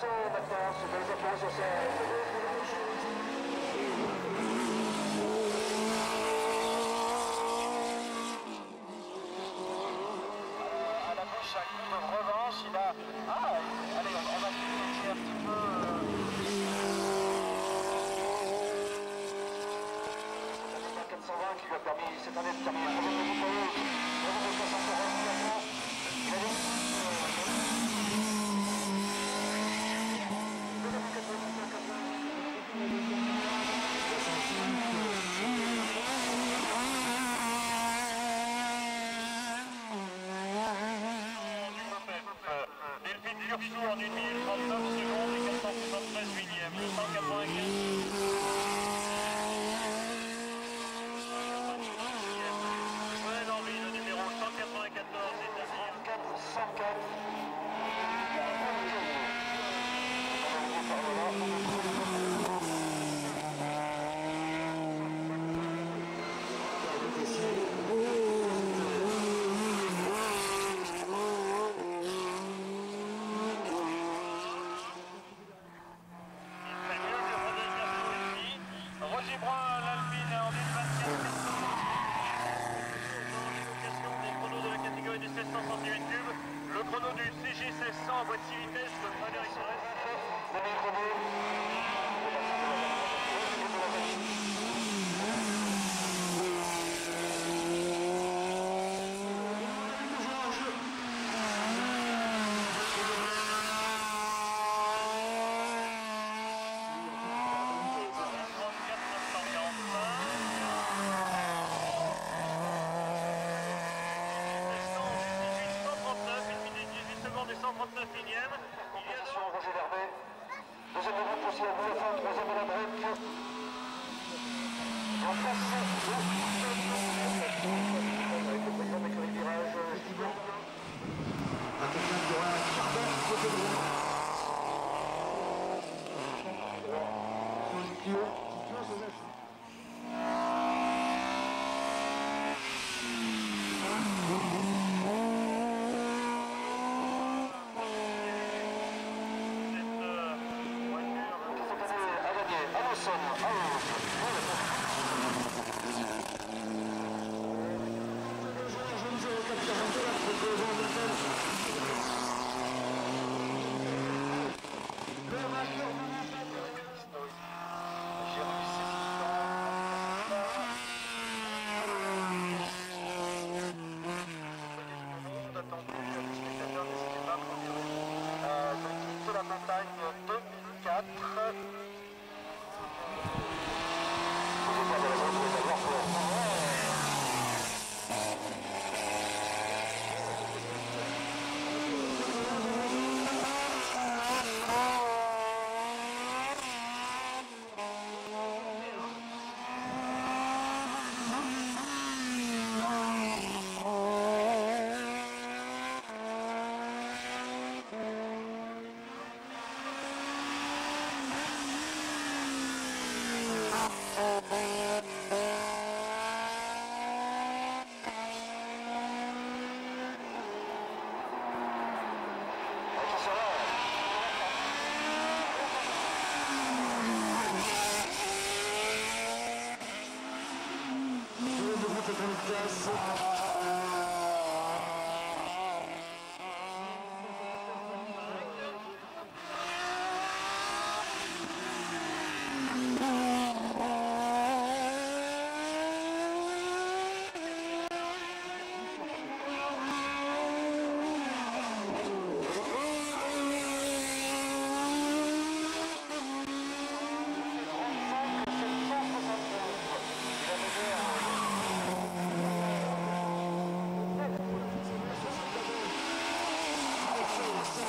soul of the cross, there's a puzzle sound. Cardinaux en 1 minute 39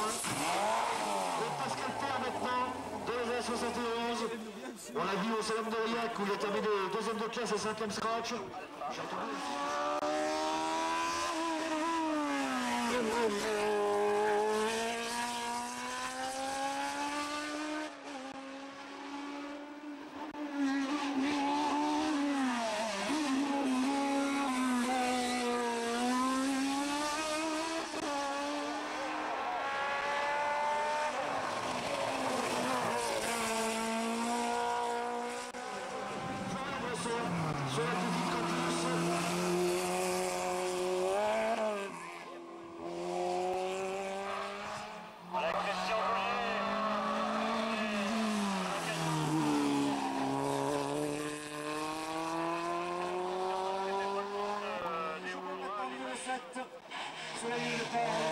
Pascal Terre maintenant, de la 71. On l'a vu au Salon d'Aurillac où il a terminé deuxième de classe et cinquième scratch. Freddy the Bad.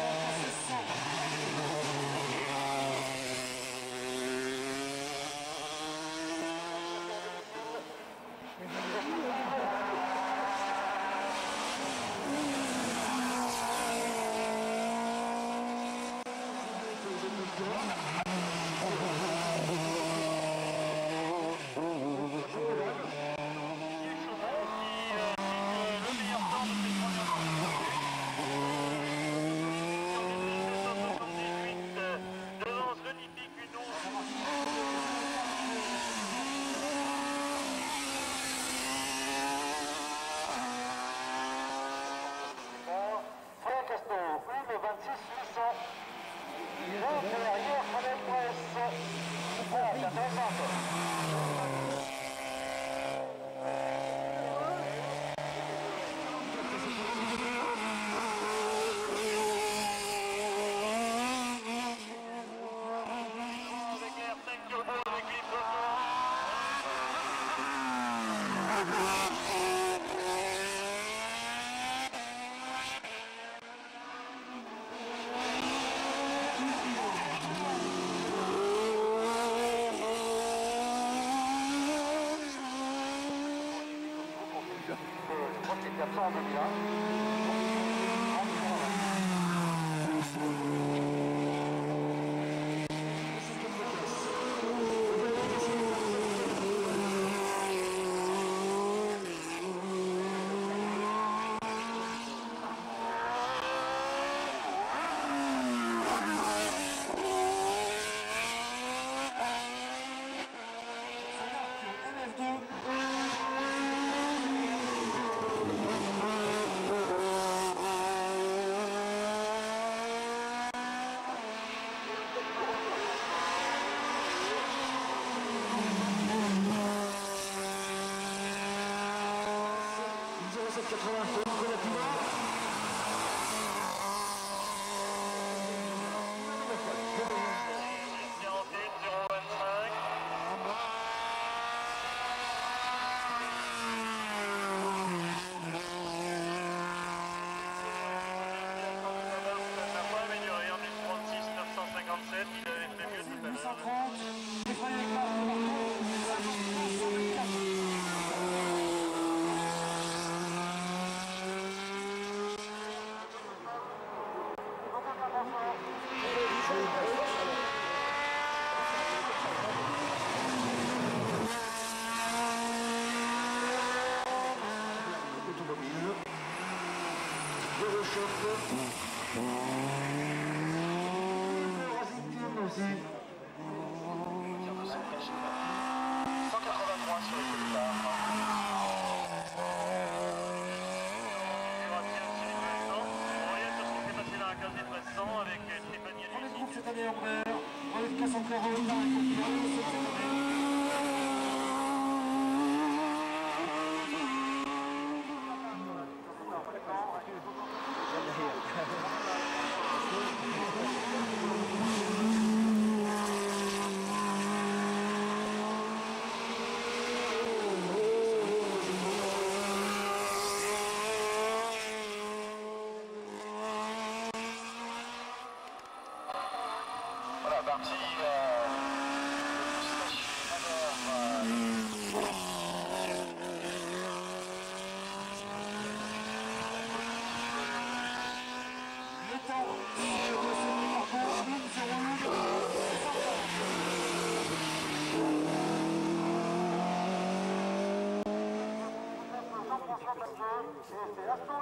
Este,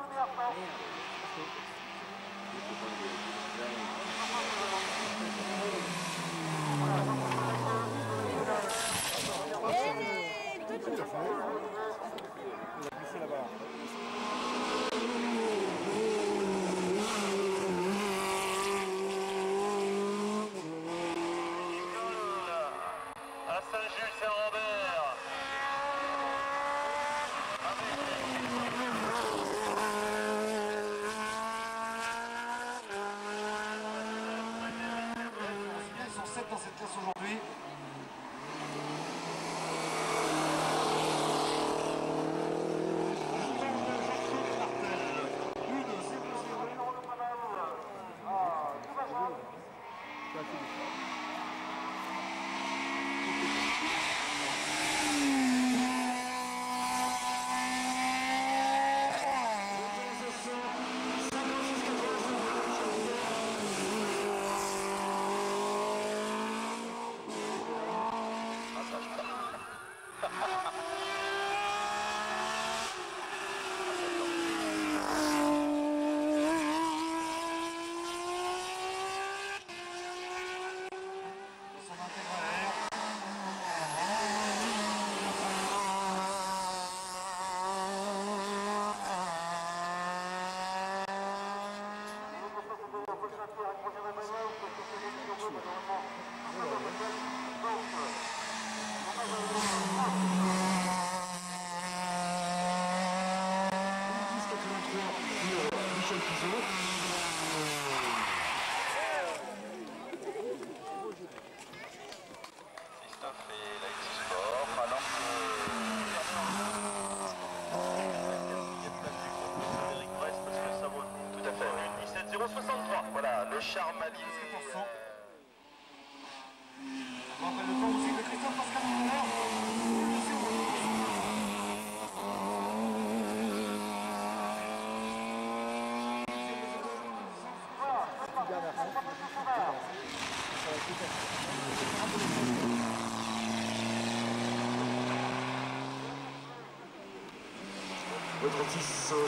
Voilà,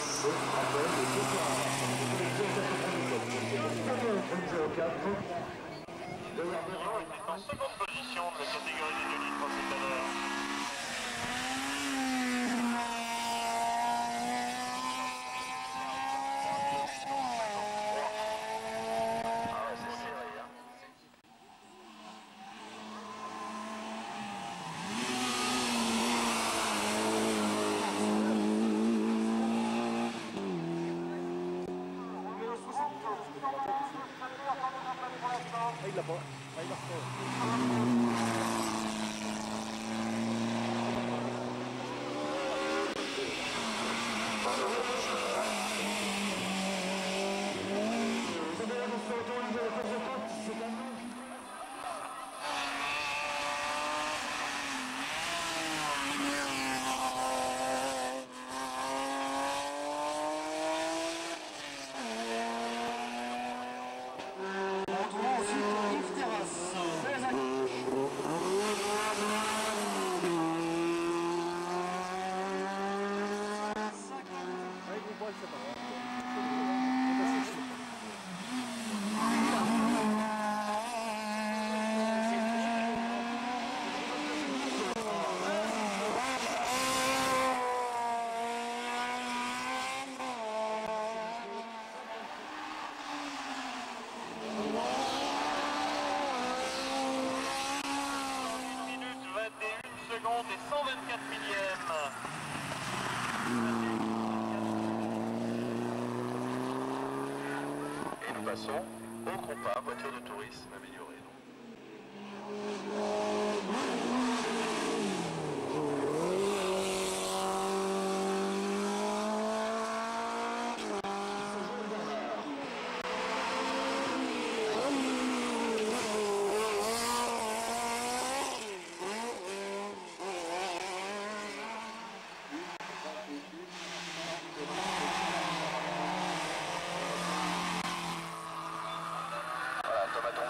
au compas, voiture de tourisme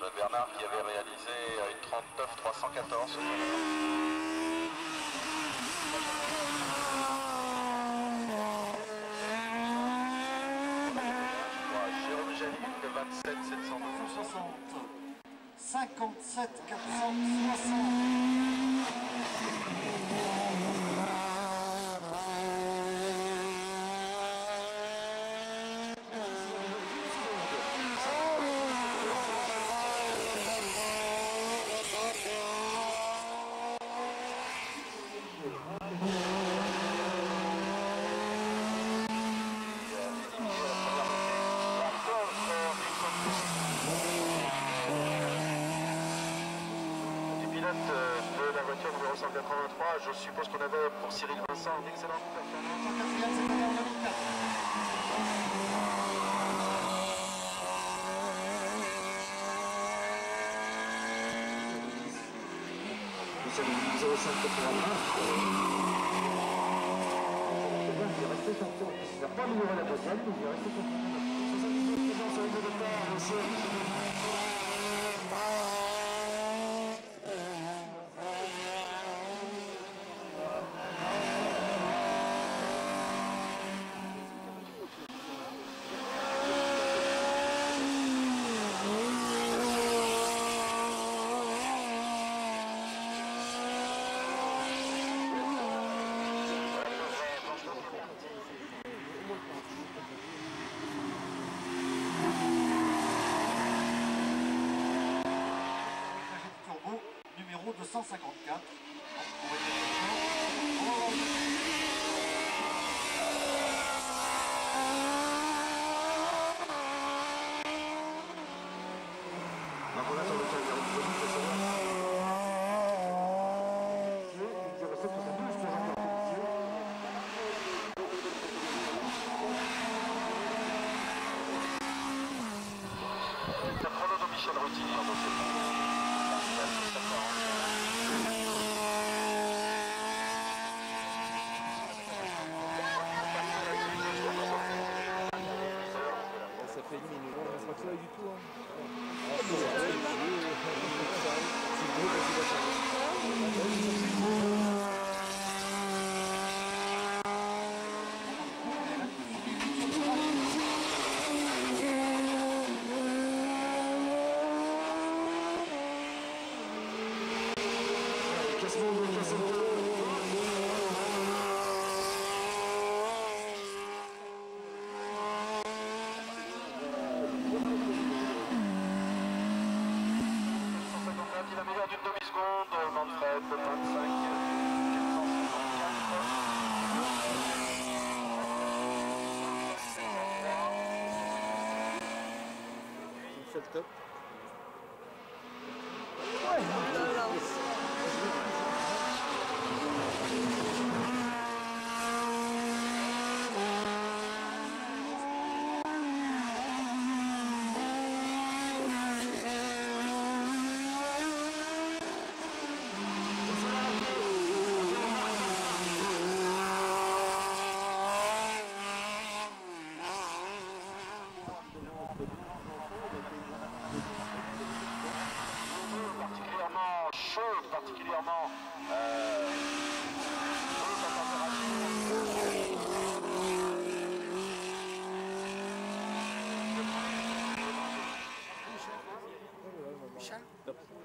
Giraudier. Bernard qui avait réalisé une 39 314. Jérôme Jalil, le 27 760. 57 460. Je suppose qu'on avait pour Cyril Vincent une excellente Il 154. Michel Routini, 454. C'est le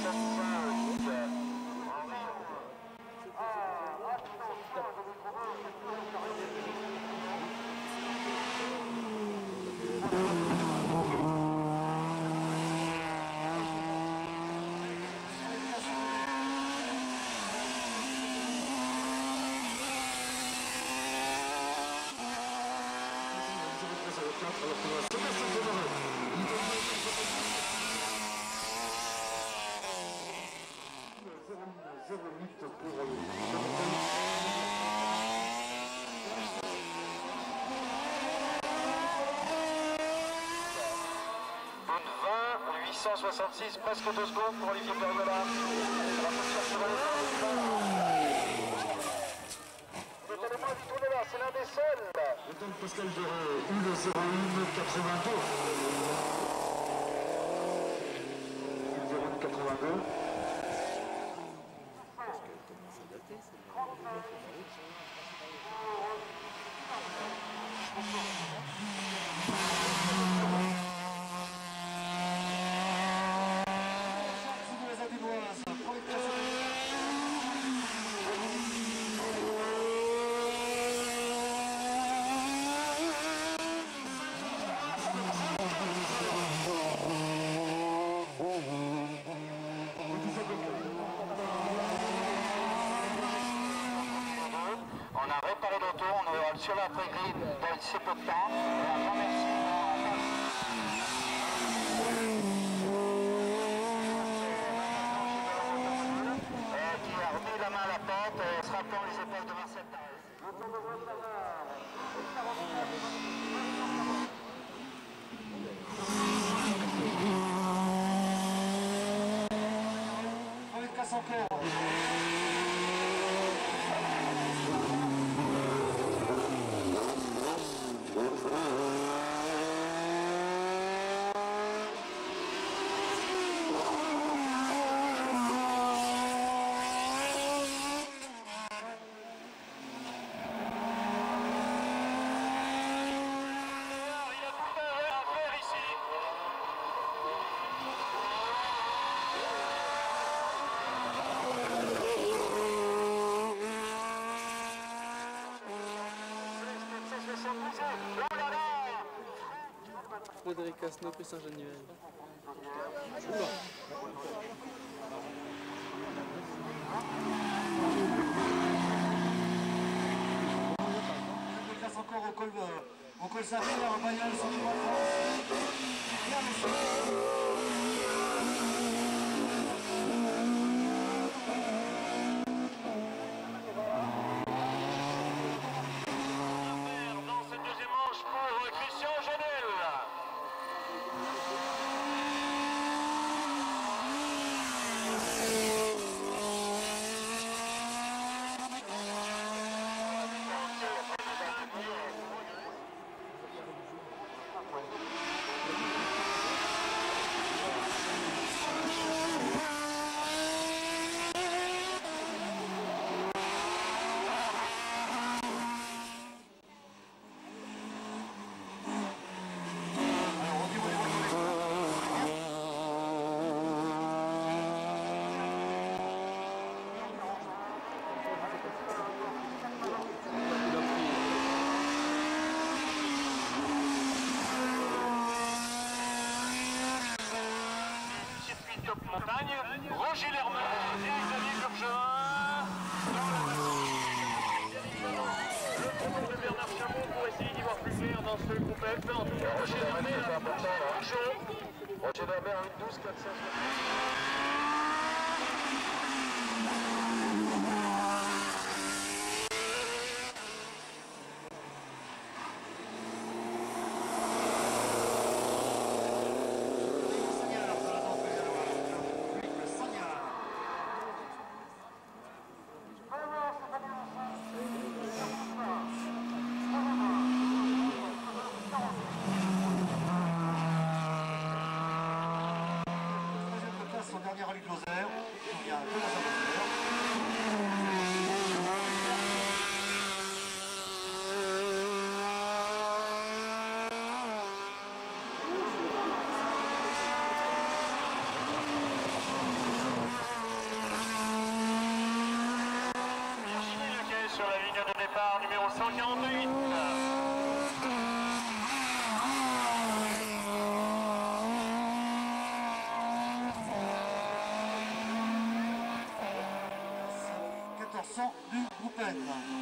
Russia. 866, presque 2 secondes pour Olivier Pergola. La première sur Vous êtes allé moins vite, on est là, c'est l'un des seuls. Temps de Pascal Doré, eu le 01 82. Le 01 82. Réparé l'auto, on aura sur la grille dans assez peu de temps. Et grand merci euh, qui a remis la main à la pâte, euh, se rappelant les épaules de Frédéric Asno, Christian Geneviève. passe encore au col, euh, au col là, en bagnole sur le montagne. Roger Lermain, et Xavier Curgerin. Dans la de Bernard Chamon pour essayer d'y voir plus clair dans ce F. En tout cas, Roger Lermain a un chaud. Roger 8, 12, 460. Amen.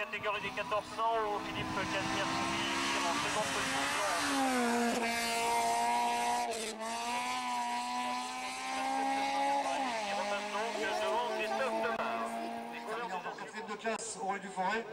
catégorie des 1400 où Philippe Casimir tire en seconde position. Il repasse donc devant Christophe. Les couleurs quatrième de classe, Aurélien Duforêt.